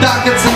dock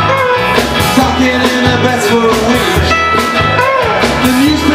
the music.